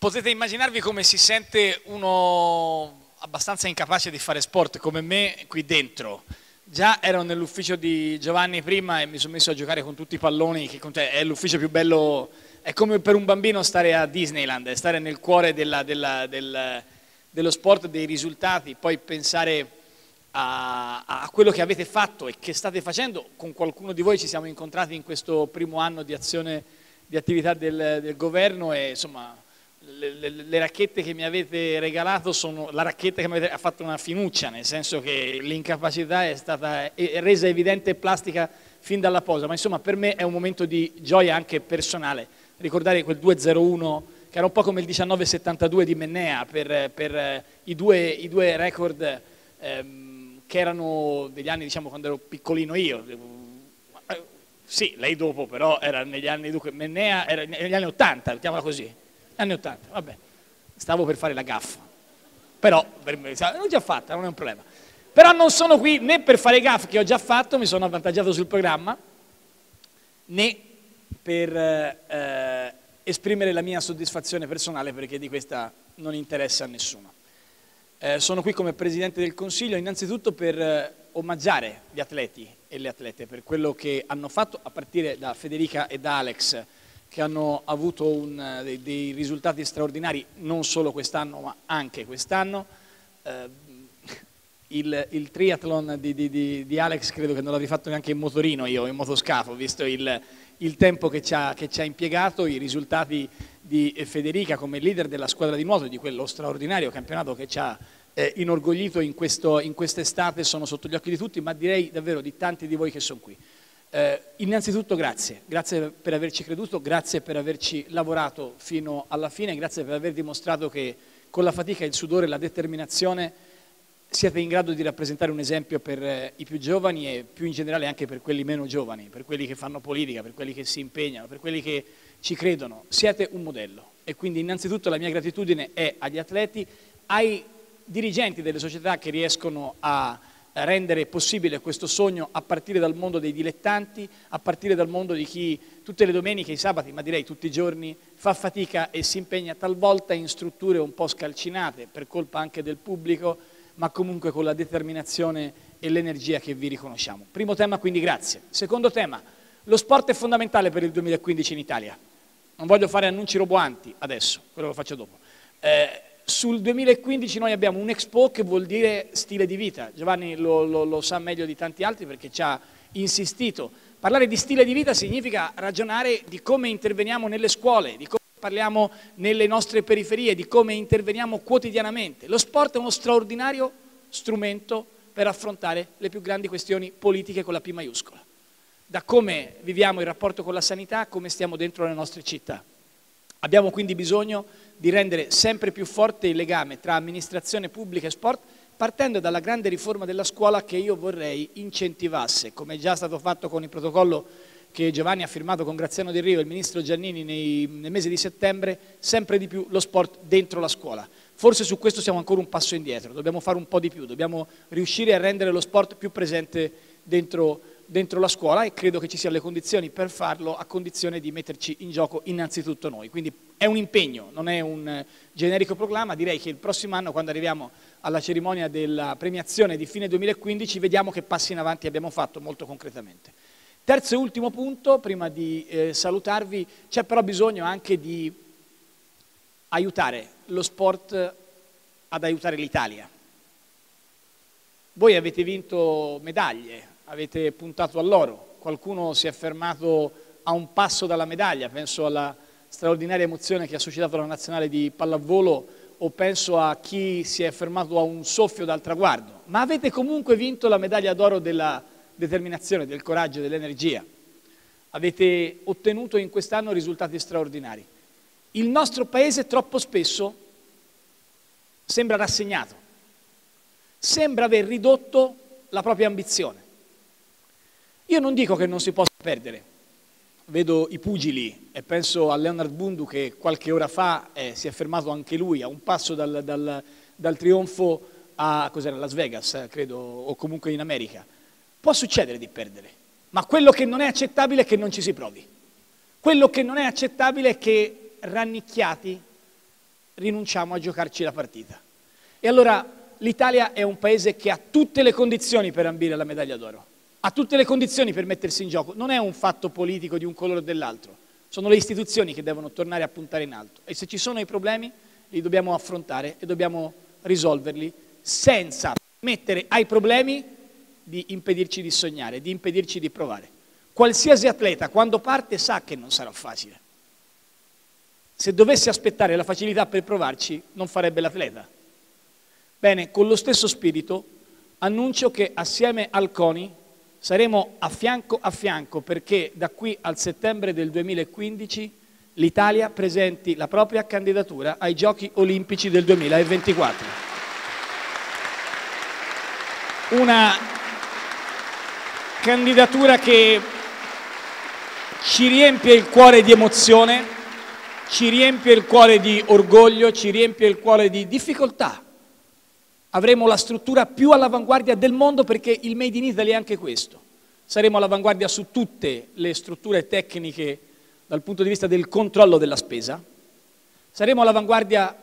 Potete immaginarvi come si sente uno abbastanza incapace di fare sport come me qui dentro. Già ero nell'ufficio di Giovanni prima e mi sono messo a giocare con tutti i palloni, che è l'ufficio più bello, è come per un bambino stare a Disneyland, stare nel cuore della, della, del, dello sport, dei risultati, poi pensare a, a, quello che avete fatto e che state facendo. Con qualcuno di voi ci siamo incontrati in questo primo anno di azione di attività del, del governo e insomma le, le, le, racchette che mi avete regalato sono la racchetta che mi avete ha fatto una finuccia, nel senso che l'incapacità è stata resa evidente e plastica fin dalla posa, ma insomma per me è un momento di gioia anche personale, ricordare quel 2-0-1 che era un po' come il 1972 di Mennea per, per i, due, i, due, record ehm, che erano degli anni diciamo quando ero piccolino io, sì, lei dopo però era negli anni, Mennea era negli anni 80, mettiamola così, anni 80, vabbè, stavo per fare la gaffa, però per me, l'ho già fatta, non è un problema. Però non sono qui né per fare gaffe che ho già fatto, mi sono avvantaggiato sul programma, né per eh, esprimere la mia soddisfazione personale perché di questa non interessa a nessuno. Eh, sono qui come Presidente del Consiglio innanzitutto per eh, omaggiare gli atleti e le atlete per quello che hanno fatto a partire da Federica e da Alex che hanno avuto un, eh, dei, dei, risultati straordinari non solo quest'anno ma anche quest'anno. Eh, il, il, triathlon di, di, di, Alex credo che non l'avevi fatto neanche in motorino io, in motoscafo, visto il, il tempo che ci, ha, che ci, ha, impiegato, i risultati di Federica come leader della squadra di nuoto, di quello straordinario campionato che ci ha eh, inorgoglito in, questo, in quest'estate, sono sotto gli occhi di tutti, ma direi davvero di tanti di voi che sono qui. Eh, innanzitutto grazie, grazie per averci creduto, grazie per averci lavorato fino alla fine, grazie per aver dimostrato che con la fatica, il sudore e la determinazione siete in grado di rappresentare un esempio per eh, i più giovani e più in generale anche per quelli meno giovani, per quelli che fanno politica, per quelli che si impegnano, per quelli che ci credono. Siete un modello e quindi innanzitutto la mia gratitudine è agli atleti, ai dirigenti delle società che riescono a rendere possibile questo sogno a partire dal mondo dei dilettanti, a partire dal mondo di chi tutte le domeniche, i sabati, ma direi tutti i giorni, fa fatica e si impegna talvolta in strutture un po' scalcinate per colpa anche del pubblico, ma comunque con la determinazione e l'energia che vi riconosciamo. Primo tema, quindi grazie. Secondo tema, lo sport è fondamentale per il 2015 in Italia. Non voglio fare annunci roboanti adesso, quello lo faccio dopo. Eh, sul 2015 noi abbiamo un Expo che vuol dire stile di vita, Giovanni lo, lo, lo sa meglio di tanti altri perché ci ha insistito. Parlare di stile di vita significa ragionare di come interveniamo nelle scuole, di come parliamo nelle nostre periferie, di come interveniamo quotidianamente. Lo sport è uno straordinario strumento per affrontare le più grandi questioni politiche con la P maiuscola. Da come viviamo il rapporto con la sanità, come stiamo dentro le nostre città. Abbiamo quindi bisogno di rendere sempre più forte il legame tra amministrazione pubblica e sport, partendo dalla grande riforma della scuola che io vorrei incentivasse, come è già stato fatto con il protocollo che Giovanni ha firmato con Graziano Del Rio e il ministro Giannini nei, nel mese di settembre, sempre di più lo sport dentro la scuola. Forse su questo siamo ancora un passo indietro, dobbiamo fare un po' di più, dobbiamo riuscire a rendere lo sport più presente dentro dentro la scuola e credo che ci siano le condizioni per farlo a condizione di metterci in gioco innanzitutto noi. Quindi è un impegno, non è un eh, generico proclama, direi che il prossimo anno quando arriviamo alla cerimonia della premiazione di fine 2015 vediamo che passi in avanti abbiamo fatto molto concretamente. Terzo e ultimo punto, prima di eh, salutarvi, c'è però bisogno anche di aiutare lo sport ad aiutare l'Italia. Voi avete vinto medaglie, avete puntato all'oro, qualcuno si è fermato a un passo dalla medaglia, penso alla straordinaria emozione che ha suscitato la nazionale di pallavolo o penso a chi si è fermato a un soffio dal traguardo, ma avete comunque vinto la medaglia d'oro della determinazione, del coraggio, dell'energia. Avete ottenuto in quest'anno risultati straordinari. Il nostro paese troppo spesso sembra rassegnato, sembra aver ridotto la propria ambizione. Io non dico che non si possa perdere, vedo i pugili e penso a Leonard Bundu che qualche ora fa eh, si è fermato anche lui a un passo dal, dal, dal trionfo a Las Vegas, eh, credo, o comunque in America. Può succedere di perdere, ma quello che non è accettabile è che non ci si provi. Quello che non è accettabile è che rannicchiati rinunciamo a giocarci la partita. E allora l'Italia è un paese che ha tutte le condizioni per ambire alla medaglia d'oro, ha tutte le condizioni per mettersi in gioco, non è un fatto politico di un colore o dell'altro, sono le istituzioni che devono tornare a puntare in alto e se ci sono i problemi li dobbiamo affrontare e dobbiamo risolverli senza mettere ai problemi di impedirci di sognare, di impedirci di provare. Qualsiasi atleta quando parte sa che non sarà facile. Se dovesse aspettare la facilità per provarci non farebbe l'atleta. Bene, con lo stesso spirito annuncio che assieme al CONI saremo a fianco a fianco perché da qui al settembre del 2015 l'Italia presenti la propria candidatura ai Giochi Olimpici del 2024. Una candidatura che ci riempie il cuore di emozione, ci riempie il cuore di orgoglio, ci riempie il cuore di difficoltà. Avremo la struttura più all'avanguardia del mondo perché il Made in Italy è anche questo. Saremo all'avanguardia su tutte le strutture tecniche dal punto di vista del controllo della spesa. Saremo all'avanguardia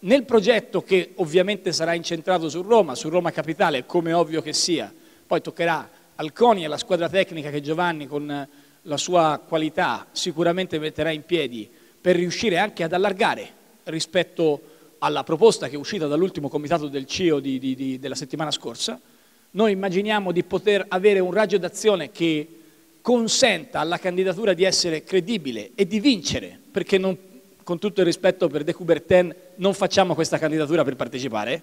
nel progetto che ovviamente sarà incentrato su Roma, su Roma Capitale, come ovvio che sia. Poi toccherà al CONI e alla squadra tecnica che Giovanni con la sua qualità sicuramente metterà in piedi per riuscire anche ad allargare rispetto alla proposta che è uscita dall'ultimo comitato del CIO di, di, di, della settimana scorsa. Noi immaginiamo di poter avere un raggio d'azione che consenta alla candidatura di essere credibile e di vincere, perché non, con tutto il rispetto per De Coubertin non facciamo questa candidatura per partecipare,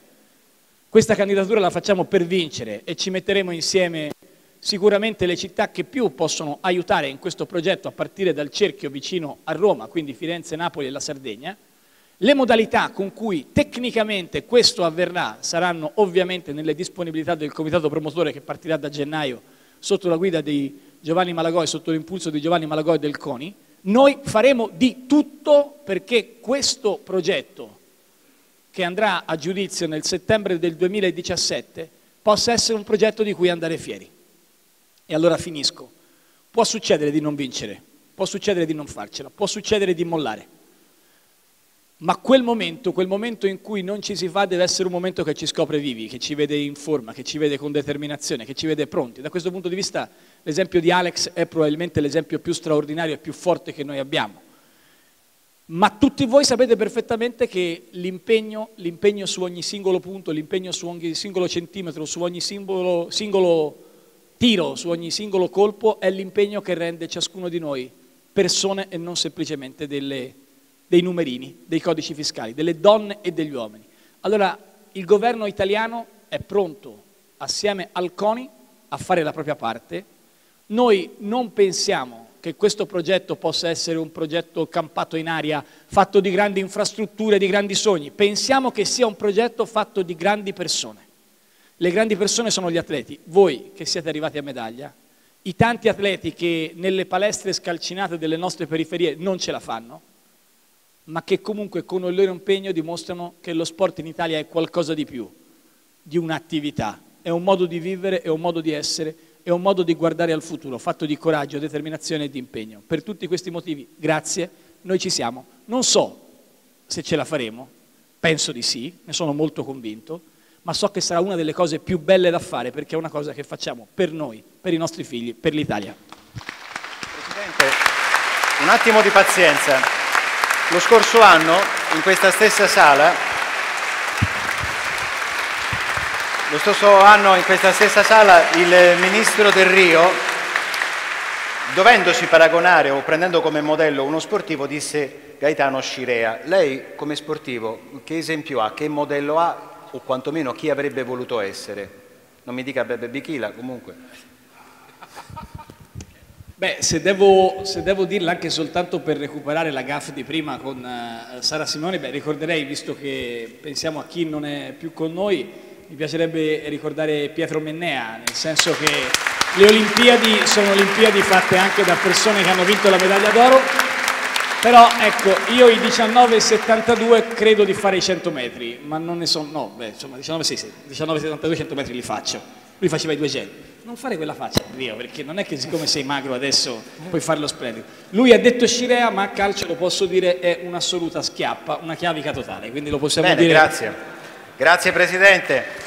questa candidatura la facciamo per vincere e ci metteremo insieme sicuramente le città che più possono aiutare in questo progetto a partire dal cerchio vicino a Roma, quindi Firenze, Napoli e la Sardegna. Le modalità con cui tecnicamente questo avverrà saranno ovviamente nelle disponibilità del comitato promotore che partirà da gennaio sotto la guida di Giovanni Malagoi, sotto l'impulso di Giovanni Malagoi del CONI. Noi faremo di tutto perché questo progetto che andrà a giudizio nel settembre del 2017 possa essere un progetto di cui andare fieri. E allora finisco. Può succedere di non vincere, può succedere di non farcela, può succedere di mollare. Ma quel momento, quel momento in cui non ci si fa deve essere un momento che ci scopre vivi, che ci vede in forma, che ci vede con determinazione, che ci vede pronti. Da questo punto di vista l'esempio di Alex è probabilmente l'esempio più straordinario e più forte che noi abbiamo. Ma tutti voi sapete perfettamente che l'impegno, l'impegno su ogni singolo punto, l'impegno su ogni singolo centimetro, su ogni singolo, singolo tiro su ogni singolo colpo è l'impegno che rende ciascuno di noi persone e non semplicemente delle, dei numerini, dei codici fiscali, delle donne e degli uomini. Allora il governo italiano è pronto assieme al CONI a fare la propria parte. Noi non pensiamo che questo progetto possa essere un progetto campato in aria, fatto di grandi infrastrutture, di grandi sogni. Pensiamo che sia un progetto fatto di grandi persone. Le grandi persone sono gli atleti, voi che siete arrivati a medaglia, i tanti atleti che nelle palestre scalcinate delle nostre periferie non ce la fanno, ma che comunque con il loro impegno dimostrano che lo sport in Italia è qualcosa di più, di un'attività, è un modo di vivere, è un modo di essere, è un modo di guardare al futuro, fatto di coraggio, determinazione e di impegno. Per tutti questi motivi, grazie, noi ci siamo. Non so se ce la faremo, penso di sì, ne sono molto convinto, ma so che sarà una delle cose più belle da fare perché è una cosa che facciamo per noi, per i nostri figli, per l'Italia. Presidente, un attimo di pazienza. Lo scorso anno, in questa stessa sala, lo scorso anno in questa stessa sala il ministro Del Rio, dovendosi paragonare o prendendo come modello uno sportivo, disse Gaetano Scirea. Lei come sportivo che esempio ha, che modello ha o quantomeno chi avrebbe voluto essere. Non mi dica Bebe Bichila, comunque. Beh, se devo, se devo, dirla anche soltanto per recuperare la gaff di prima con uh, Sara Simone, beh, ricorderei, visto che pensiamo a chi non è più con noi, mi piacerebbe ricordare Pietro Mennea, nel senso che le Olimpiadi sono Olimpiadi fatte anche da persone che hanno vinto la medaglia d'oro. Però ecco, io i 19,72 credo di fare i 100 metri, ma non ne sono, no, beh, insomma 19,72 100 metri li faccio, lui faceva i 200. non fare quella faccia, Dio, perché non è che siccome sei magro adesso puoi fare lo splendido. Lui ha detto Scirea, ma a calcio lo posso dire è un'assoluta schiappa, una chiavica totale, quindi lo possiamo Bene, dire. grazie. Grazie Presidente.